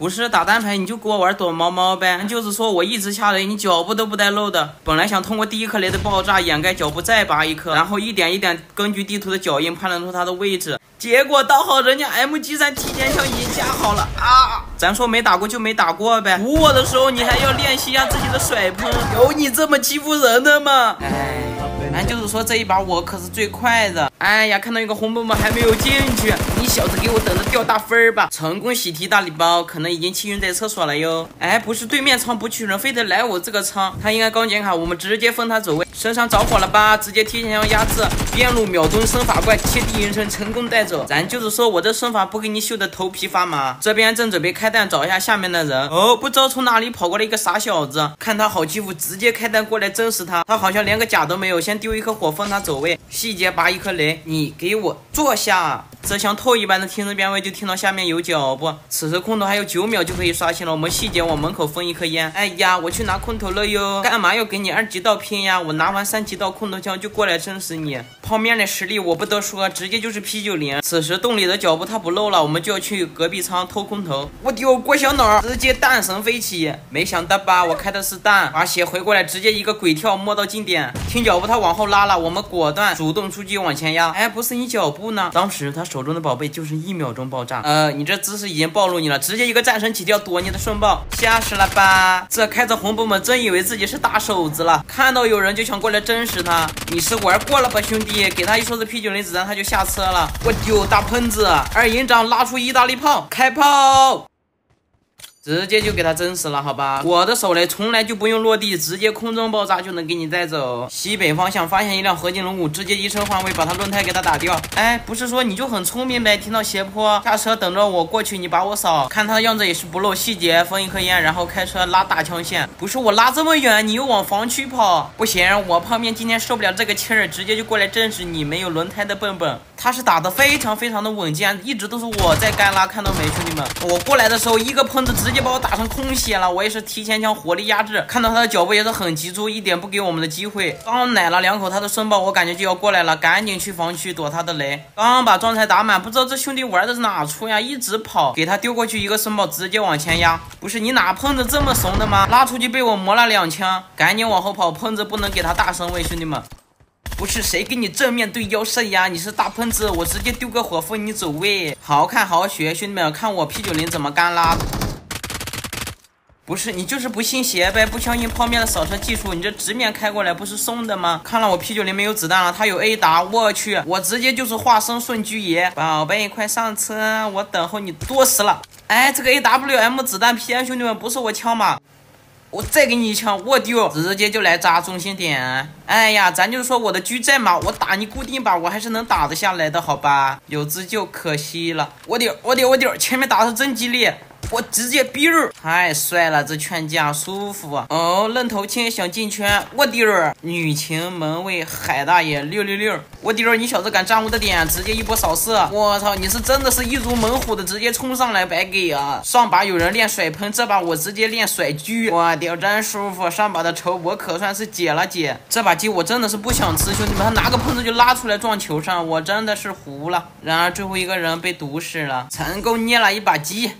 不是打单排你就给我玩躲猫猫呗，就是说我一直下雷，你脚步都不带漏的。本来想通过第一颗雷的爆炸掩盖脚步再拔一颗，然后一点一点根据地图的脚印判断出它的位置。结果倒好，人家 MG 三提前枪已经架好了啊！咱说没打过就没打过呗，补我的时候你还要练习一下自己的甩喷，有你这么欺负人的吗？哎。本来就是说这一把我可是最快的。哎呀，看到一个红蹦蹦还没有进去，你小子给我等着掉大分吧！成功喜提大礼包，可能已经气晕在厕所了哟。哎，不是对面仓不去人，非得来我这个仓，他应该刚捡卡，我们直接封他走位。身上着火了吧？直接提前要压制，边路秒蹲身法怪，贴地隐身成功带走。咱就是说我这身法不给你秀的头皮发麻。这边正准备开弹找一下下面的人，哦，不知道从哪里跑过来一个傻小子，看他好欺负，直接开弹过来真实他。他好像连个甲都没有，先。丢一颗火封他走位，细节拔一颗雷，你给我坐下。这像透一般的听着边位，就听到下面有脚步。此时空投还有九秒就可以刷新了。我们细节往门口封一颗烟。哎呀，我去拿空投了哟。干嘛要给你二级道拼呀？我拿完三级道空投枪就过来震死你。泡面的实力我不得说，直接就是 P 九零。此时洞里的脚步他不漏了，我们就要去隔壁仓偷空投。我丢郭小脑，直接弹神飞起。没想到吧？我开的是弹，把血回过来，直接一个鬼跳摸到近点。听脚步他往后拉了，我们果断主动出击往前压。哎，不是你脚步呢？当时他。手中的宝贝就是一秒钟爆炸，呃，你这姿势已经暴露你了，直接一个战神起跳躲你的瞬爆，吓死了吧？这开着红蹦蹦，真以为自己是大手子了，看到有人就想过来真实他，你是玩过了吧，兄弟？给他一梭子 P 九零子弹，他就下车了。我丢大喷子，二营长拉出意大利炮，开炮！直接就给他整死了，好吧？我的手雷从来就不用落地，直接空中爆炸就能给你带走。西北方向发现一辆合金龙骨，直接移车换位，把他轮胎给他打掉。哎，不是说你就很聪明呗？听到斜坡下车等着我过去，你把我扫。看他的样子也是不漏细节，封一颗烟，然后开车拉大枪线。不是我拉这么远，你又往防区跑，不行，我泡面今天受不了这个气儿，直接就过来震死你没有轮胎的笨笨。他是打的非常非常的稳健，一直都是我在干拉，看到没，兄弟们？我过来的时候一个喷子直直接把我打成空血了，我也是提前将火力压制，看到他的脚步也是很急促，一点不给我们的机会。刚奶了两口他的声爆，我感觉就要过来了，赶紧去防区躲他的雷。刚把状态打满，不知道这兄弟玩的是哪出呀，一直跑，给他丢过去一个声爆，直接往前压。不是你哪喷子这么怂的吗？拉出去被我磨了两枪，赶紧往后跑，喷子不能给他大声位，兄弟们。不是谁跟你正面对腰射呀？你是大喷子，我直接丢个火封你走位。好看，好好学，兄弟们看我 P 九零怎么干拉。不是你就是不信邪呗，不相信泡面的扫车技术，你这直面开过来不是送的吗？看了我 P 九零没有子弹了，他有 A 打，我去，我直接就是化身顺狙爷，宝贝快上车，我等候你多时了。哎，这个 A W M 子弹片，兄弟们不是我枪吗？我再给你一枪，我丢，直接就来扎中心点。哎呀，咱就是说我的狙在嘛，我打你固定靶，我还是能打得下来的，好吧？有自救，可惜了。我丢，我丢，我丢，前面打的真激烈。我直接逼入，太帅了，这劝架舒服！哦，愣头青想进圈，我滴儿，女情门卫海大爷六六六，我滴儿，你小子敢占我的点，直接一波扫射！我操，你是真的是一如猛虎的，直接冲上来白给啊！上把有人练甩喷，这把我直接练甩狙，我屌真舒服！上把的仇我可算是解了解，这把鸡我真的是不想吃，兄弟们，他拿个喷子就拉出来撞球上，我真的是糊了。然而最后一个人被毒死了，成功捏了一把鸡。